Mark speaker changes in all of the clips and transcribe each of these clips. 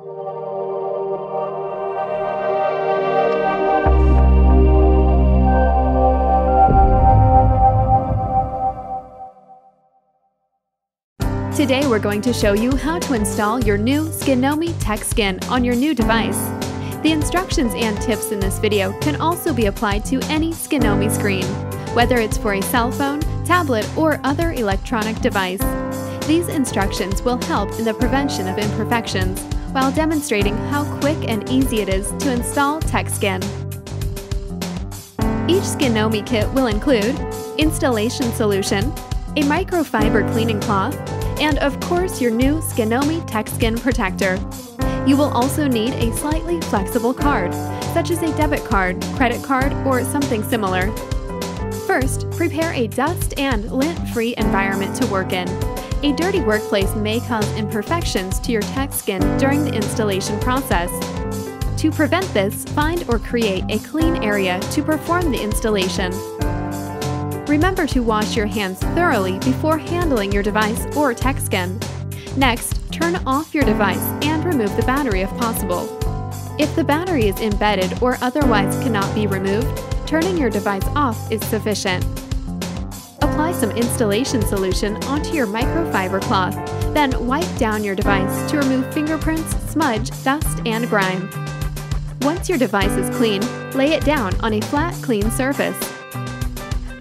Speaker 1: Today we're going to show you how to install your new Skinomi Tech Skin on your new device. The instructions and tips in this video can also be applied to any Skinomi screen, whether it's for a cell phone, tablet, or other electronic device. These instructions will help in the prevention of imperfections while demonstrating how quick and easy it is to install TechSkin. Each Skinomi kit will include installation solution, a microfiber cleaning cloth, and of course your new Skinomi TechSkin protector. You will also need a slightly flexible card, such as a debit card, credit card, or something similar. First, prepare a dust and lint-free environment to work in. A dirty workplace may cause imperfections to your tech skin during the installation process. To prevent this, find or create a clean area to perform the installation. Remember to wash your hands thoroughly before handling your device or tech skin. Next, turn off your device and remove the battery if possible. If the battery is embedded or otherwise cannot be removed, turning your device off is sufficient. Apply some installation solution onto your microfiber cloth, then wipe down your device to remove fingerprints, smudge, dust, and grime. Once your device is clean, lay it down on a flat, clean surface.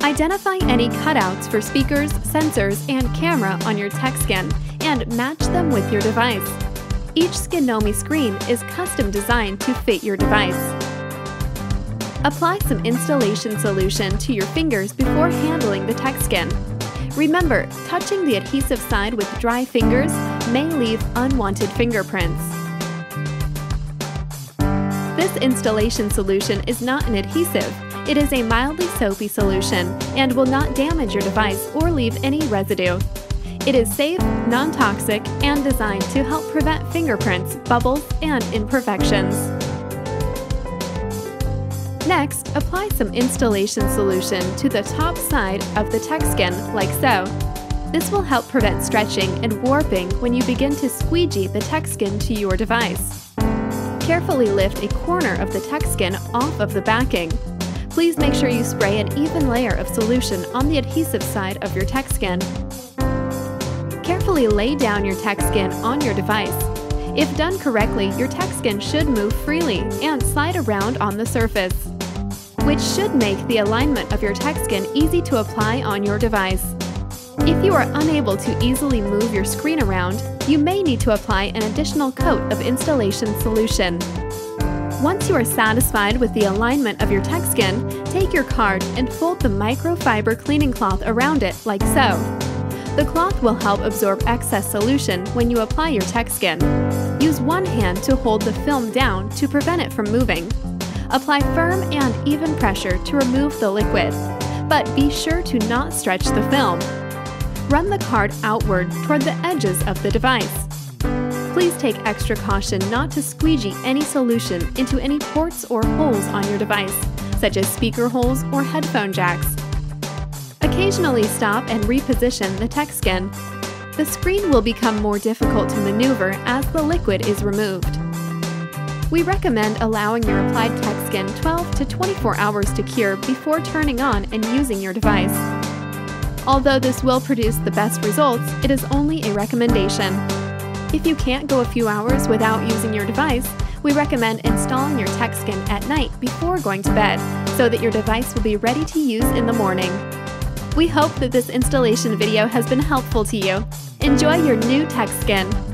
Speaker 1: Identify any cutouts for speakers, sensors, and camera on your tech skin and match them with your device. Each Skinomi screen is custom designed to fit your device. Apply some installation solution to your fingers before handling the tech skin. Remember, touching the adhesive side with dry fingers may leave unwanted fingerprints. This installation solution is not an adhesive, it is a mildly soapy solution and will not damage your device or leave any residue. It is safe, non-toxic, and designed to help prevent fingerprints, bubbles, and imperfections. Next, apply some installation solution to the top side of the tech skin like so. This will help prevent stretching and warping when you begin to squeegee the tech skin to your device. Carefully lift a corner of the tech skin off of the backing Please make sure you spray an even layer of solution on the adhesive side of your tech skin. Carefully lay down your tech skin on your device. If done correctly, your tech skin should move freely and slide around on the surface, which should make the alignment of your TechSkin easy to apply on your device. If you are unable to easily move your screen around, you may need to apply an additional coat of installation solution. Once you are satisfied with the alignment of your TechSkin, take your card and fold the microfiber cleaning cloth around it like so. The cloth will help absorb excess solution when you apply your TechSkin. Use one hand to hold the film down to prevent it from moving. Apply firm and even pressure to remove the liquid, but be sure to not stretch the film. Run the card outward toward the edges of the device. Please take extra caution not to squeegee any solution into any ports or holes on your device, such as speaker holes or headphone jacks. Occasionally stop and reposition the tech skin. The screen will become more difficult to maneuver as the liquid is removed. We recommend allowing your applied tech skin 12 to 24 hours to cure before turning on and using your device. Although this will produce the best results, it is only a recommendation. If you can't go a few hours without using your device, we recommend installing your tech skin at night before going to bed so that your device will be ready to use in the morning. We hope that this installation video has been helpful to you. Enjoy your new TechSkin!